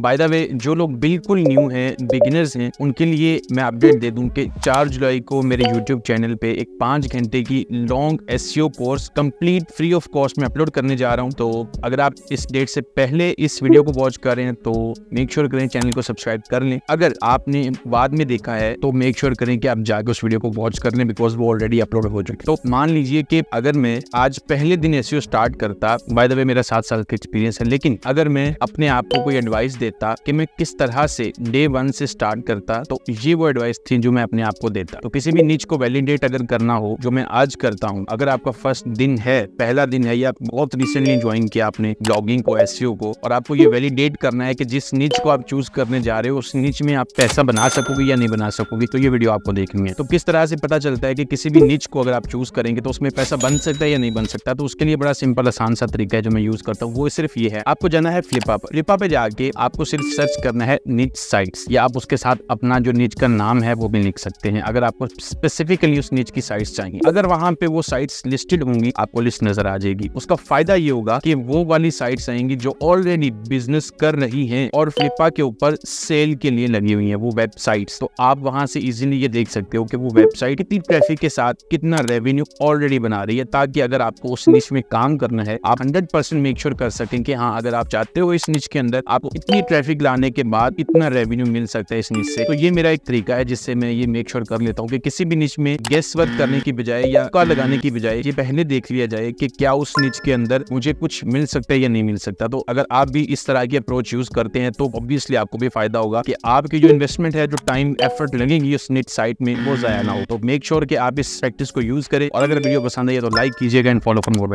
Bye the वे जो लोग बिल्कुल न्यू हैं बिगिनर्स हैं, उनके लिए मैं अपडेट दे दूँ कि 4 जुलाई को मेरे यूट्यूब चैनल पे एक पाँच घंटे की long S course complete free of cost में अपलोड करने जा रहा हूँ। तो अगर आप इस डेट से पहले इस वीडियो को वॉच कर रहे हैं तो मेक श्योर sure करें चैनल को सब्सक्राइब कर लें। अगर आपने बाद में देखा है तो मेक श्योर sure करें कि आप जाके उस वीडियो को वॉच कर लें बिकॉज़ वो ऑलरेडी अपलोड हो चुके तो मान लीजिए कि अगर मैं आज पहले दिन एस स्टार्ट करता बाय द वे मेरा सात साल का एक्सपीरियंस है, लेकिन अगर मैं अपने आप को कोई एडवाइस देता कि मैं किस तरह से डे वन से स्टार्ट करता तो ये वो एडवाइस थी जो मैं अपने आप को देता। तो किसी भी नीच को वैलिडेट अगर करना हो, जो मैं आज करता हूँ, अगर आपका फ़र्स्ट दिन है, पहला दिन है, या बहुत रिसेंटली ज्वाइन किया आपने ब्लॉगिंग को एसईओ को, और आपको ये वैलिडेट करना है कि जिस नीच को आप चूज़ करने जा रहे हो, उस नीच में आप पैसा बना सकोगे या नहीं बना सकोगे तो ये वीडियो आपको देखनी है। तो किस तरह से पता चलता है कि किसी भी नीच को अगर आप चूज़ करेंगे तो उसमें पैसा बन सकता है या नहीं बन सकता तो उसके लिए बड़ा सिंपल आसान सा तरीका है जो मैं यूज़ करता हूँ, वो सिर्फ़ ये है। आपको जाना है फ्लिपा पर फ्लिपा पे जाके आपको सिर्फ़ सर्च करना है नीच साइट्स, या आप उसके साथ अपना जो नीच का नाम है वो भी लिख सकते हैं, अगर आपको स्पेसिफिकली उस नीच की साइट्स चाहिए। अगर वहाँ पे वो साइट्स लिस्टेड होंगी, आपको लिस्ट नज़र आ जाएगी। उसका फ़ायदा ये होगा कि वो वाली साइट्स आएँगी जो ऑलरेडी बिज़नेस कर रही है और फ्लिपा के ऊपर सेल के लिए लगी हुई है वो वेबसाइट्स तो आप वहाँ से इजिली ये देख सकते हो कि वो वेबसाइट कितनी ट्रैफ़िक के साथ कितना रेवेन्यू ऑलरेडी बना रही है, ताकि अगर आपको उस निच में काम करना है, आप हंड्रेड परसेंट मेक श्योर कर सकें कि हाँ अगर आप चाहते हो इस निच के अंदर आपको इतनी ट्रैफ़िक लाने के बाद इतना रेवेन्यू मिल सकता है इस निच से। तो ये मेरा एक तरीका है जिससे मैं ये मेक श्योर कर लेता हूँ कि किसी भी निच में गेस वर्क करने की बजाय या का लगाने की बजाय ये पहले देख लिया जाए कि क्या उस निच के अंदर मुझे कुछ मिल सकता है या नहीं मिल सकता। तो अगर आप भी इस तरह की अप्रोच यूज़ करते हैं तो ऑब्वियसली आपको भी फ़ायदा होगा कि आपकी जो इन्वेस्टमेंट है, जो टाइम एफर्ट लगेगी उस निट साइट में, वो जाया ना हो। तो मेक श्योर कि आप इस प्रैक्टिस को यूज़ करें और अगर वीडियो पसंद है तो लाइक कीजिएगा एंड फॉलो फॉर मोर